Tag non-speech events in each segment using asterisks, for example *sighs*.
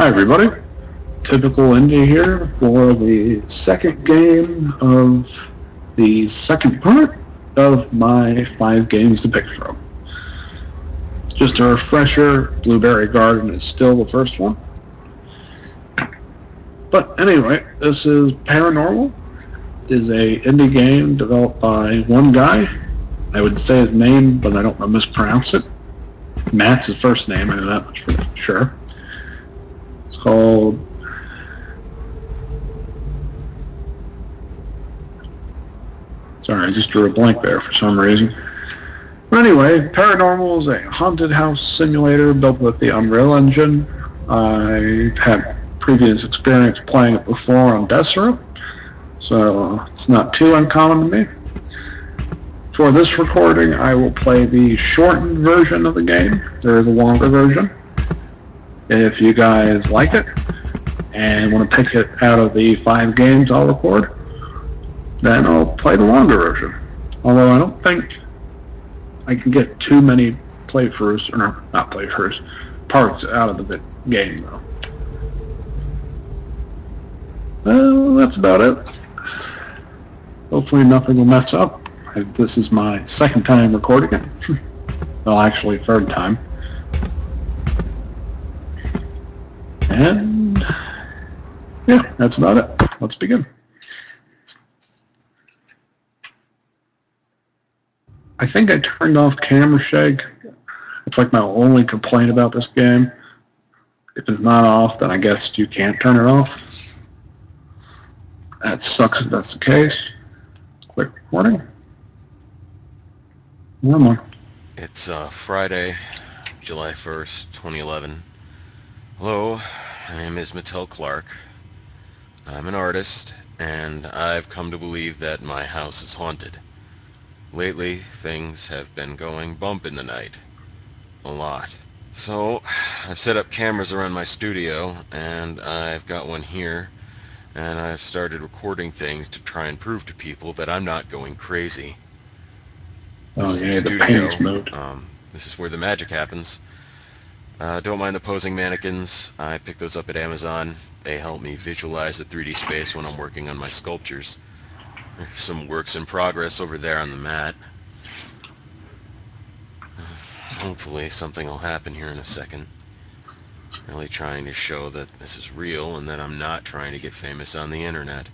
Hi everybody, typical Indie here for the second game of the second part of my five games to pick from. Just a refresher, Blueberry Garden is still the first one. But anyway, this is Paranormal. It is a indie game developed by one guy. I would say his name, but I don't want to mispronounce it. Matt's his first name, I know that much for sure. It's called Sorry, I just drew a blank there for some reason. But anyway, Paranormal is a haunted house simulator built with the Unreal Engine. I had previous experience playing it before on Desura, so it's not too uncommon to me. For this recording, I will play the shortened version of the game. There is a longer version. If you guys like it and want to pick it out of the five games I'll record, then I'll play the longer version. Although I don't think I can get too many playthroughs, or not playthroughs, parts out of the game though. Well, that's about it. Hopefully nothing will mess up. This is my second time recording it. *laughs* well, actually, third time. And yeah, that's about it. Let's begin. I think I turned off camera shake. It's like my only complaint about this game. If it's not off, then I guess you can't turn it off. That sucks if that's the case. Click recording. One more. It's uh, Friday, July 1st, 2011. Hello, my name is Mattel Clark. I'm an artist, and I've come to believe that my house is haunted. Lately, things have been going bump in the night. A lot. So, I've set up cameras around my studio, and I've got one here, and I've started recording things to try and prove to people that I'm not going crazy. Oh This is yeah, the studio. Um, this is where the magic happens. Uh, don't mind the posing mannequins. I picked those up at Amazon. They help me visualize the 3D space when I'm working on my sculptures. There's some works in progress over there on the mat. Hopefully something will happen here in a second. Really trying to show that this is real and that I'm not trying to get famous on the internet.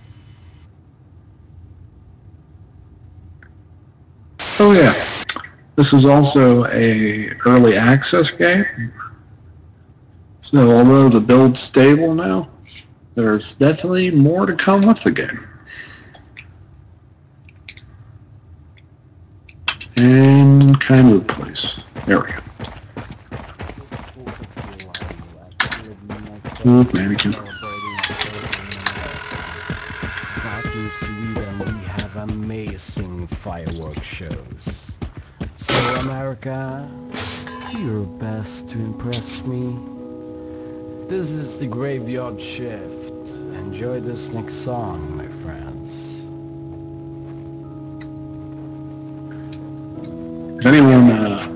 Oh yeah. This is also a early access game. So although the build's stable now, there's definitely more to come with the game. And can I move please? There we go. Mannequin. In Sweden, we have amazing fireworks shows. So, America, do your best to impress me. This is the Graveyard Shift. Enjoy this next song, my friends. If anyone uh,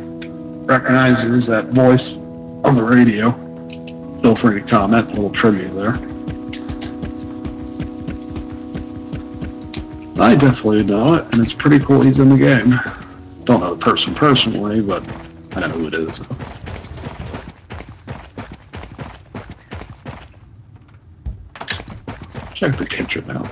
recognizes that voice on the radio, feel free to comment. A little trivia there. I definitely know it, and it's pretty cool he's in the game. Don't know the person personally, but I know who it is. Check the kitchen out.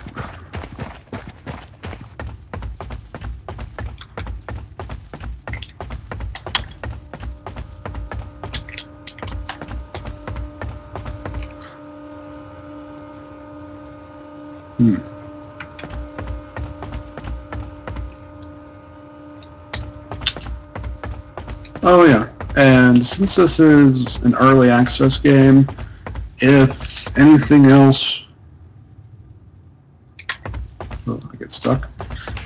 Hmm. Oh yeah, and since this is an early access game, if anything else, oh, I get stuck.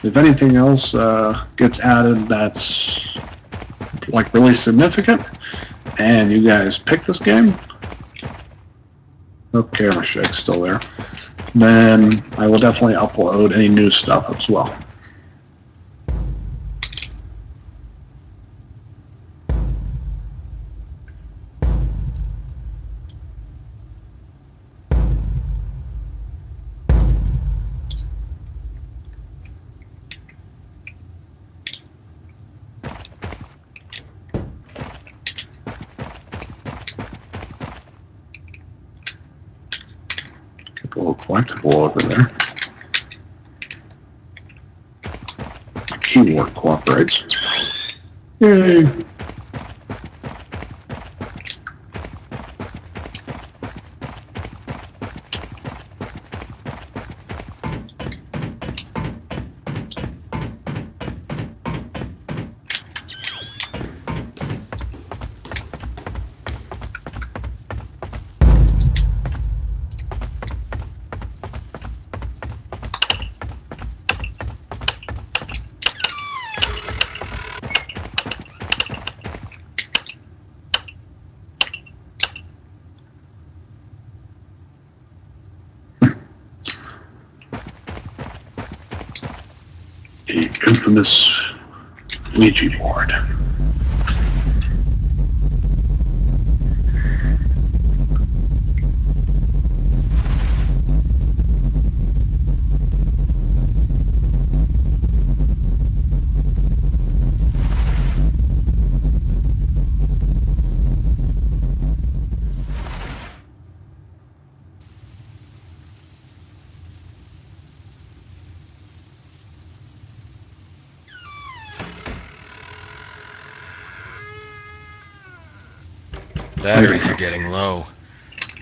If anything else uh, gets added that's like really significant, and you guys pick this game, oh, camera shake's still there then I will definitely upload any new stuff as well. Little over there. Keyword cooperates. Yay! Infamous Ouija board. Getting low.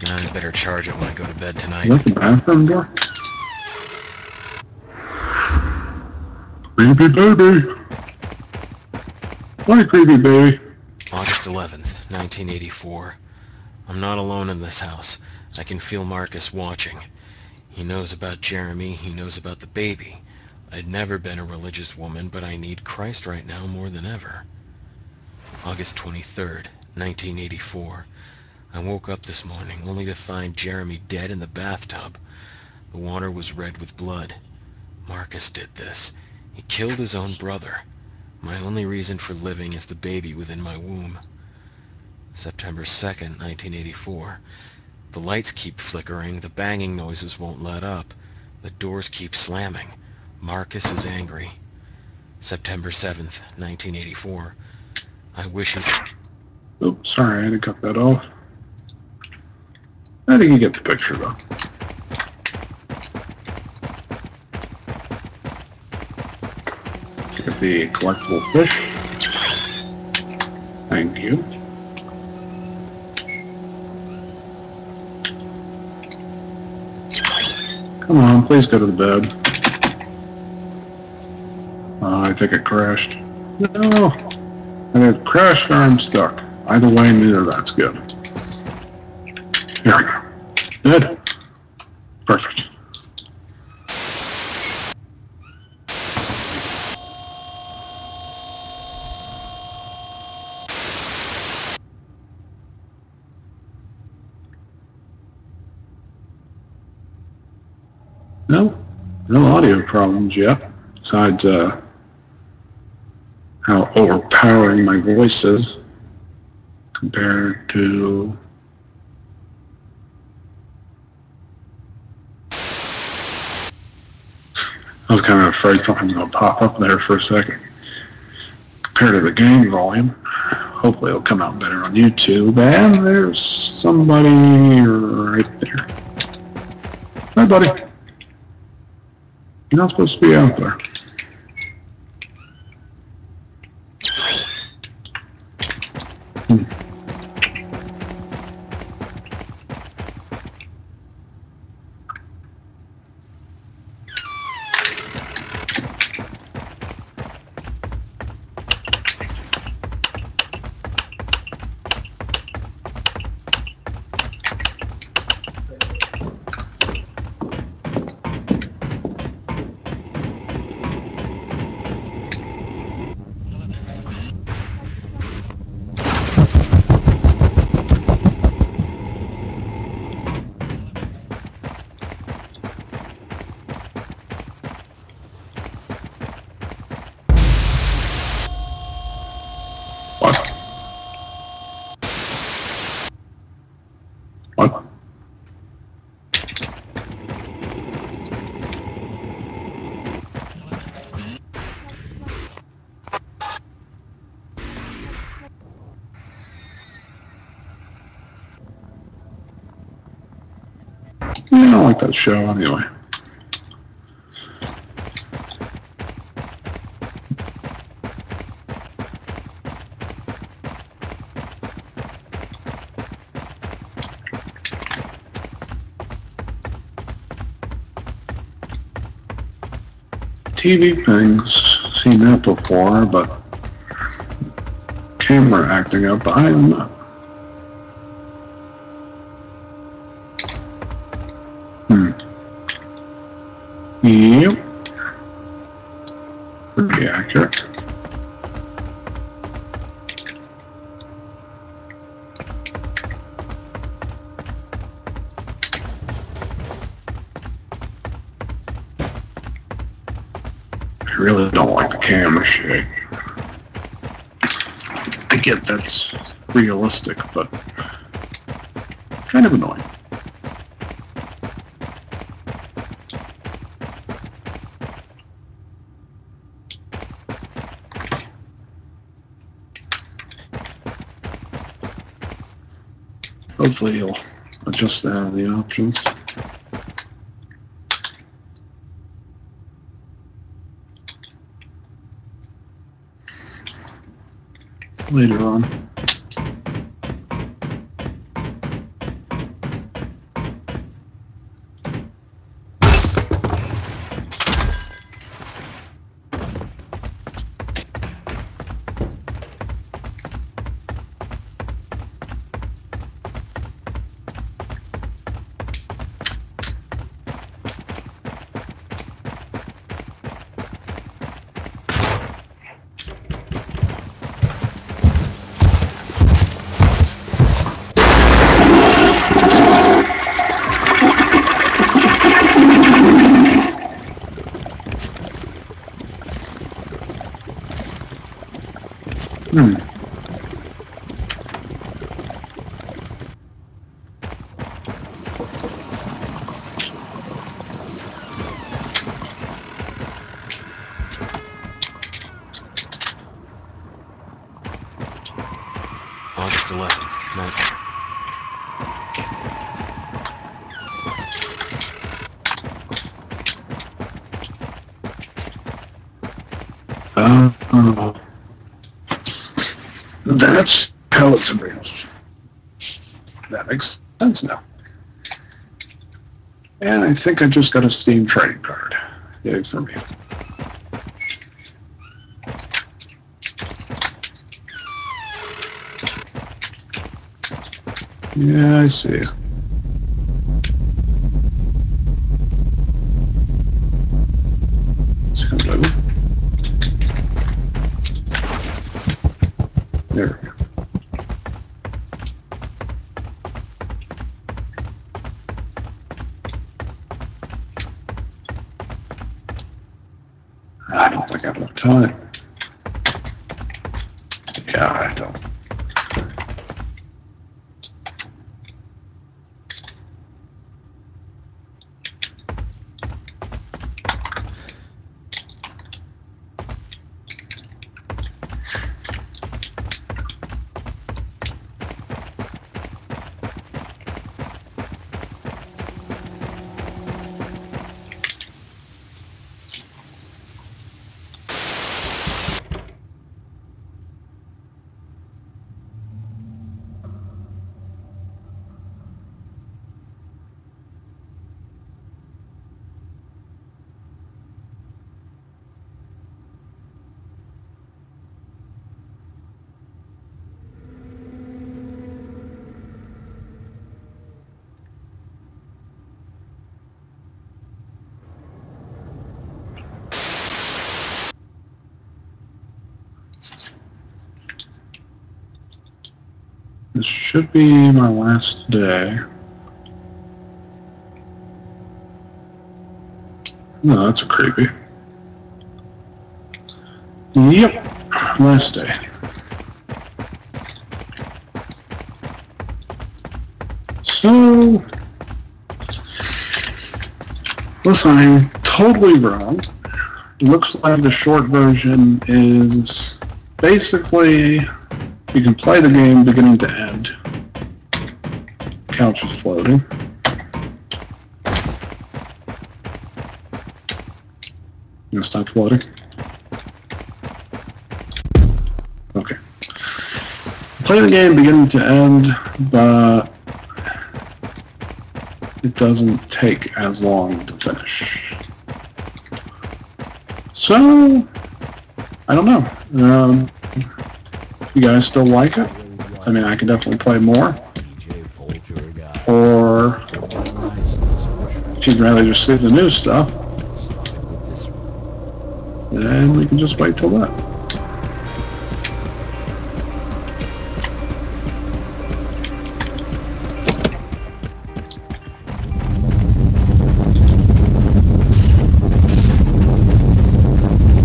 I better charge it when I go to bed Is tonight. that the bathroom door? Creepy baby! Hi, creepy baby. August 11th, 1984. I'm not alone in this house. I can feel Marcus watching. He knows about Jeremy, he knows about the baby. I'd never been a religious woman, but I need Christ right now more than ever. August 23rd, 1984. I woke up this morning only to find Jeremy dead in the bathtub. The water was red with blood. Marcus did this. He killed his own brother. My only reason for living is the baby within my womb. September 2nd, 1984. The lights keep flickering, the banging noises won't let up. The doors keep slamming. Marcus is angry. September 7th, 1984. I wish he... Oh, sorry, I had to cut that off. I think you get the picture, though. Get the collectible fish. Thank you. Come on, please go to the bed. Uh, I think it crashed. No. And it crashed or I'm stuck. Either way, neither that's good. Here we go. Perfect. No, no audio problems yet. Besides, uh, how overpowering my voice is compared to I was kind of afraid something was going to pop up there for a second. Compared to the game volume, hopefully it'll come out better on YouTube. And there's somebody right there. Hi, buddy. You're not supposed to be out there. Yeah, I don't like that show anyway. TV things, seen that before, but camera acting up, I am not. Really don't like the camera shake. I get that's realistic, but kind of annoying. Hopefully you'll adjust that in the options. Later on. Hmm. August 11th, night. Uh, that's how it's arranged. That makes sense now. And I think I just got a Steam trading card. Yay for me. Yeah, I see. It's hello. There we go. I don't think I have enough time. Yeah, I don't. This should be my last day. No, that's creepy. Yep, last day. So, listen, I'm totally wrong. Looks like the short version is basically you can play the game beginning to end. Couch is floating. You gonna stop floating? Okay. Play the game beginning to end, but it doesn't take as long to finish. So, I don't know. Um, you guys still like it? I mean, I could definitely play more. Or if you'd rather just see the new stuff, then we can just wait till then.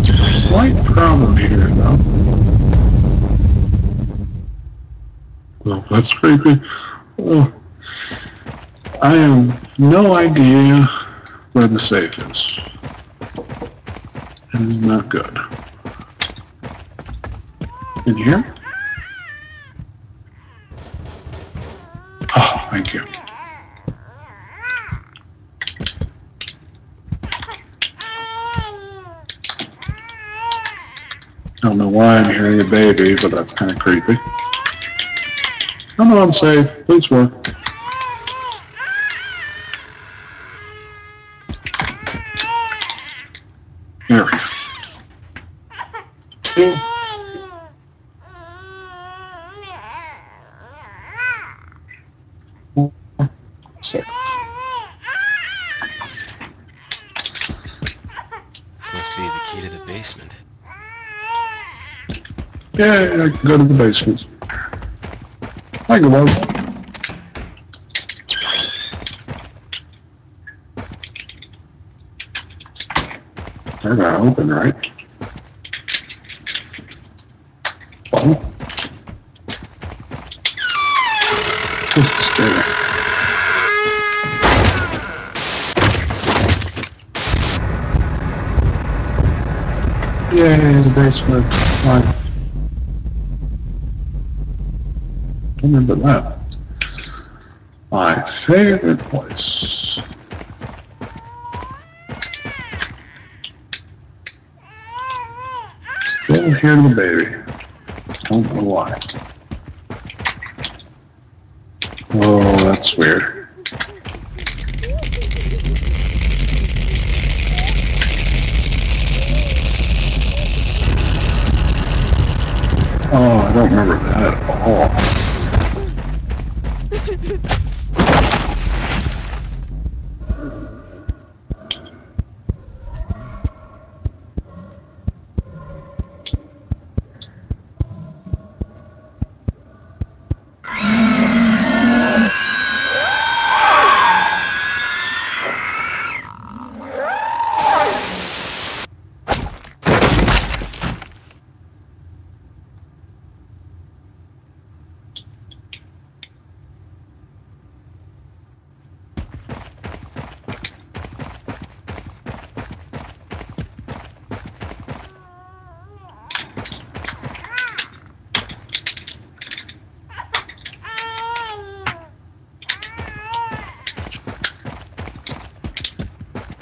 Slight problem here, though. Oh, that's creepy. Oh. I have no idea where the safe is. It is not good. In here? Oh, thank you. I don't know why I'm hearing a baby, but that's kind of creepy. Come on, safe. Please work. Here we go. Okay. This must be the key to the basement. Yeah, I can go to the basement. I can go. They're not open, right? Well. Stay there. Yay, the basement. Fine. Remember that. My favorite place. Still hear the baby. Don't know why. Oh, that's weird. Oh, I don't remember that at all.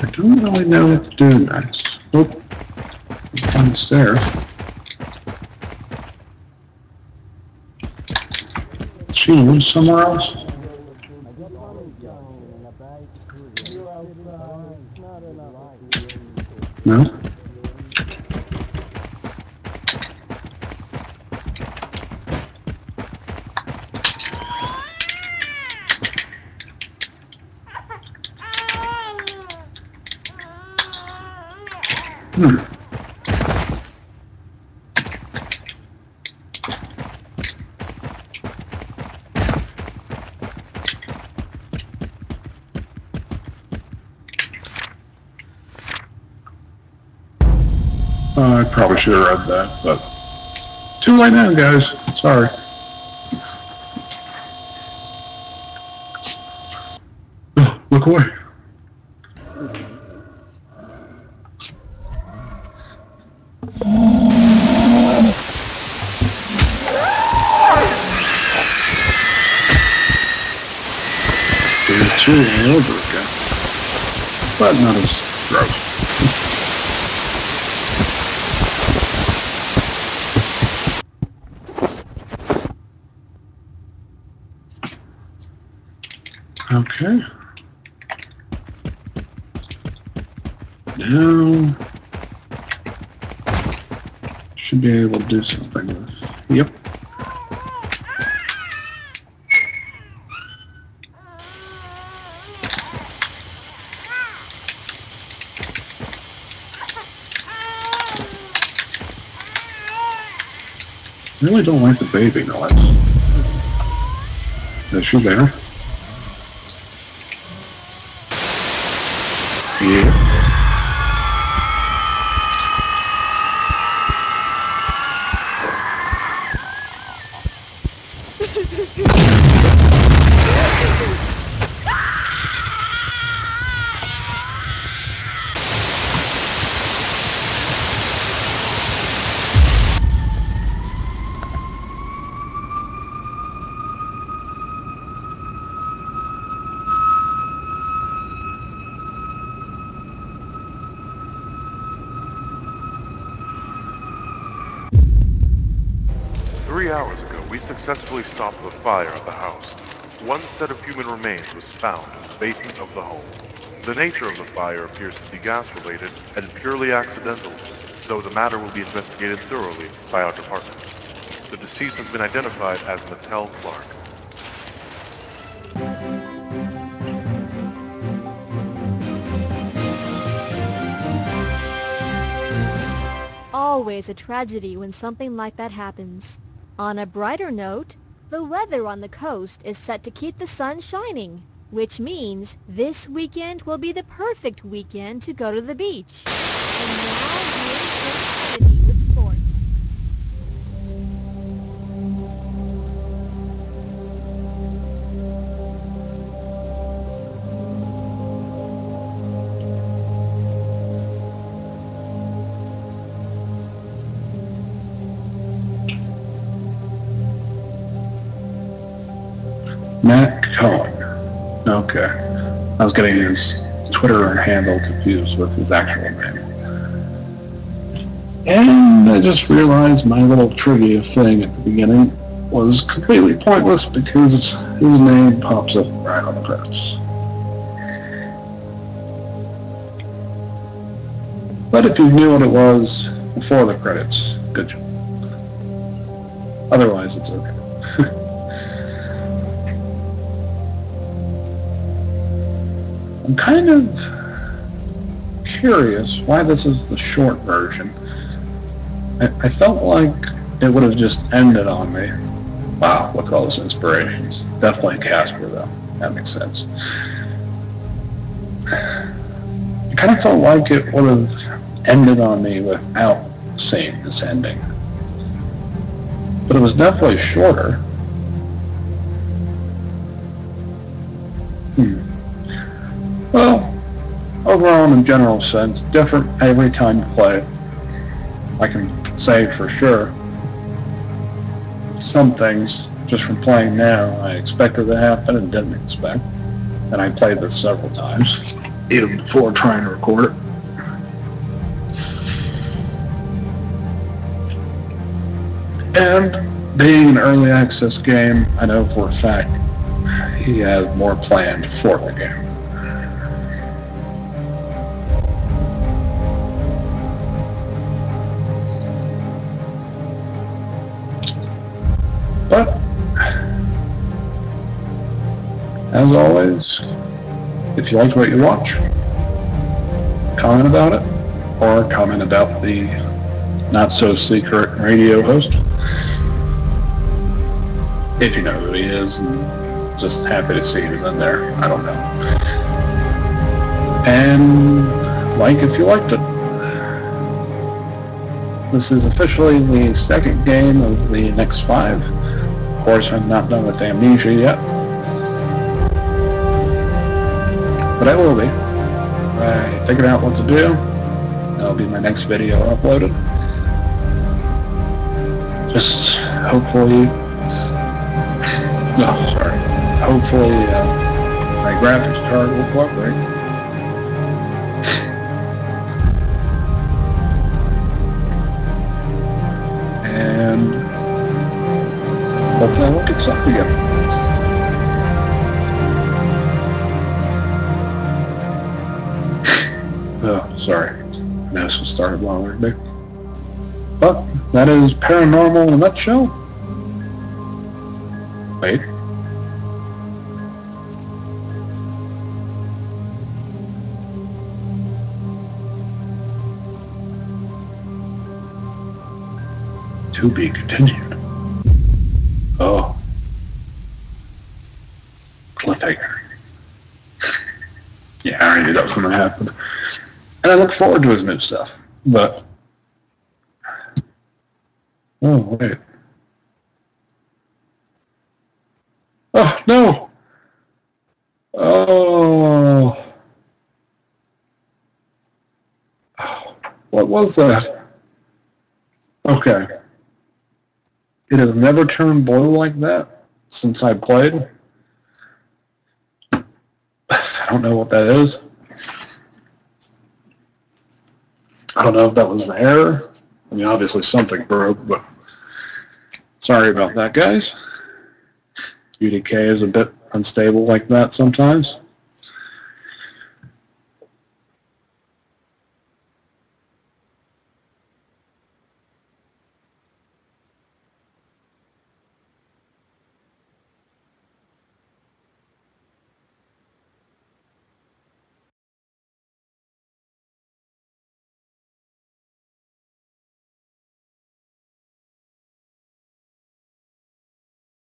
I don't really know what to do next. Nope. On the stairs. She lives somewhere else? No? Uh, I probably should have read that, but too late now, guys. Sorry. Look away. all over again. But not as gross. Okay. Now, should be able to do something really don't like the baby noise. Is she there? Yeah. Three hours ago, we successfully stopped the fire at the house. One set of human remains was found in the basement of the home. The nature of the fire appears to be gas-related and purely accidental, though the matter will be investigated thoroughly by our department. The deceased has been identified as Mattel Clark. Always a tragedy when something like that happens. On a brighter note, the weather on the coast is set to keep the sun shining, which means this weekend will be the perfect weekend to go to the beach. I was getting his Twitter handle confused with his actual name. And I just realized my little trivia thing at the beginning was completely pointless because his name pops up right on the credits. But if you knew what it was before the credits, good job. Otherwise, it's okay. *laughs* I'm kind of curious why this is the short version. I, I felt like it would have just ended on me. Wow, look at all those inspirations. Definitely Casper, though. That makes sense. I kind of felt like it would have ended on me without seeing this ending. But it was definitely shorter. Overall in a general sense, different every time you play it. I can say for sure some things just from playing now I expected to happen and didn't expect. And I played this several times, even before trying to record it. And being an early access game, I know for a fact he has more planned for the game. As always, if you liked what you watch, comment about it, or comment about the not-so-secret radio host. If you know who he is, and just happy to see who's in there. I don't know. And like if you liked it. This is officially the second game of the next five. Of course, I'm not done with Amnesia yet. But I will be. I figured out what to do. That'll be my next video uploaded. Just hopefully... No, *laughs* sorry. Hopefully uh, my graphics card will cooperate. *laughs* and hopefully I won't get sucked again. Sorry. Madison started longer there. But that is paranormal in a nutshell. Wait. To be continued. Oh. Cliffhanger. *laughs* Yeah, I already knew that was going to happen. And I look forward to his new stuff. But. Oh, wait. Oh, no! Oh. What was that? Okay. It has never turned blue like that since I played. *sighs* I don't know what that is. I don't know if that was the error. I mean, obviously something broke, but sorry about that, guys. UDK is a bit unstable like that sometimes.